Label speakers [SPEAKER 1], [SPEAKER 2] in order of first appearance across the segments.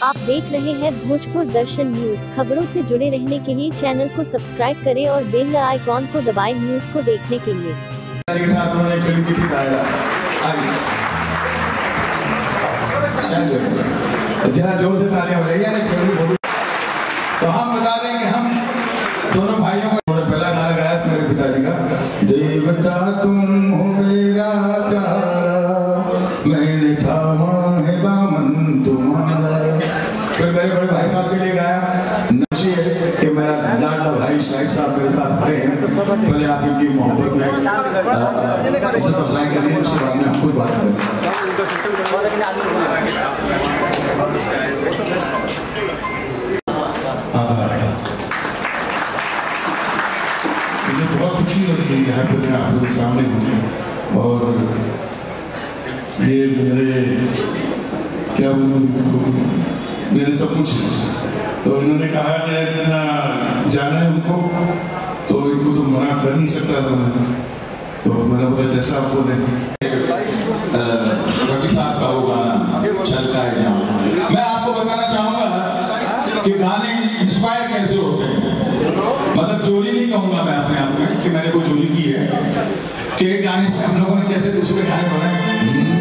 [SPEAKER 1] آپ دیکھ رہے ہیں بھوجپور درشن نیوز۔ خبروں سے جڑے رہنے کے لیے چینل کو سبسکرائب کرے اور بیل آئیکن کو دبائے نیوز کو دیکھنے کے لیے۔
[SPEAKER 2] تو ہم بتا دیں کہ پھر میرے بڑے بھائی صاحب کے لیے گایا۔ نشی ہے کہ میرا لاڈلا بھائی شاہد صاحب میرے ساتھ کھڑے ہیں۔ پہلے آپ ان کی محبت میں اسے تفصیل کریں اس کے بعد میں ہم کوئی بات کریں
[SPEAKER 3] میرے سب کچھ۔ تو انہوں نے کہا کہ اتنا جانا ہے ان کو، تو ان کو تو منع کر نہیں سکتا تھا میں۔ تو میں نے بولا، جیسا آپ کو دیں۔
[SPEAKER 2] رفی صاحب کا وہ گانا چلتا ہے جہاں۔ میں آپ کو بتانا چاہوں گا کہ گانے انسپائر کیسے ہوتے ہیں؟ مطلب چوری نہیں کہوں گا میں اپنے آپ میں کہ میں نے کوئی چوری کی ہے۔ کہ گانے سے ہم لوگوں نے کیسے دوسرے گانے بنائے؟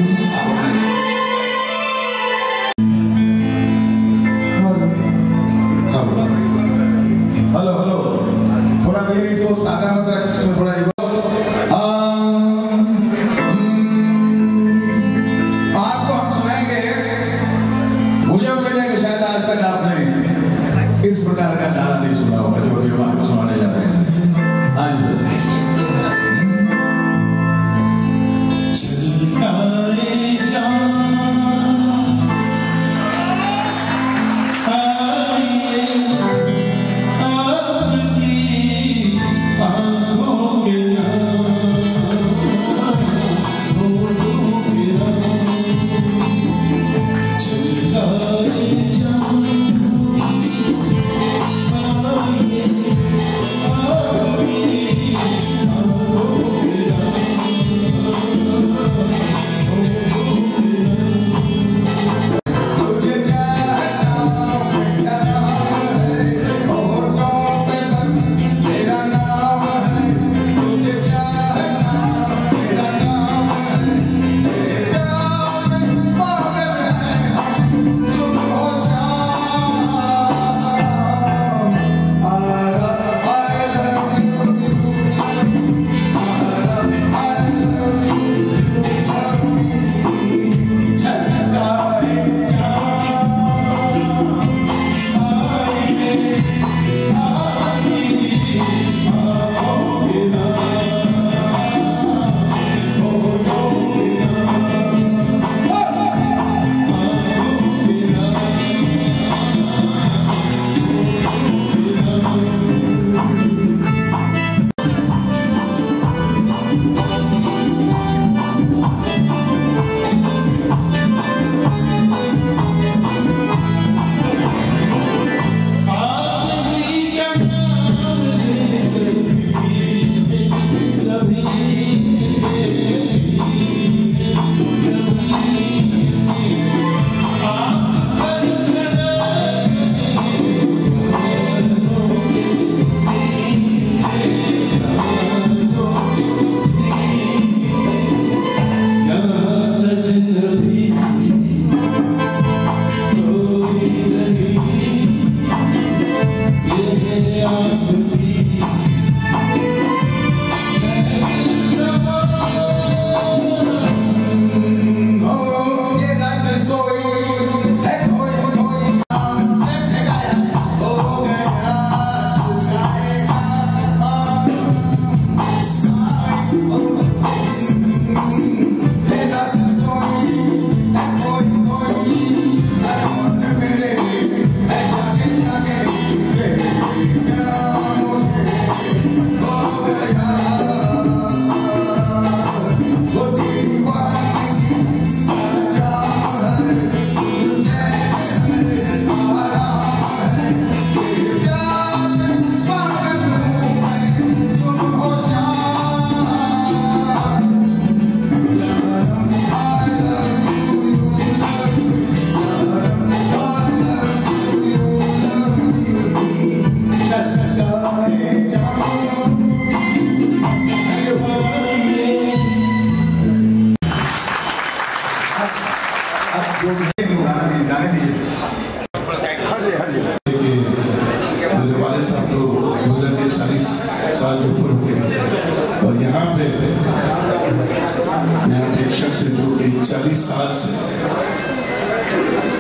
[SPEAKER 3] سے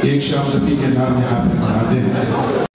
[SPEAKER 3] ایک شام رفیع کے نام یہاں پہ مناتے ہیں۔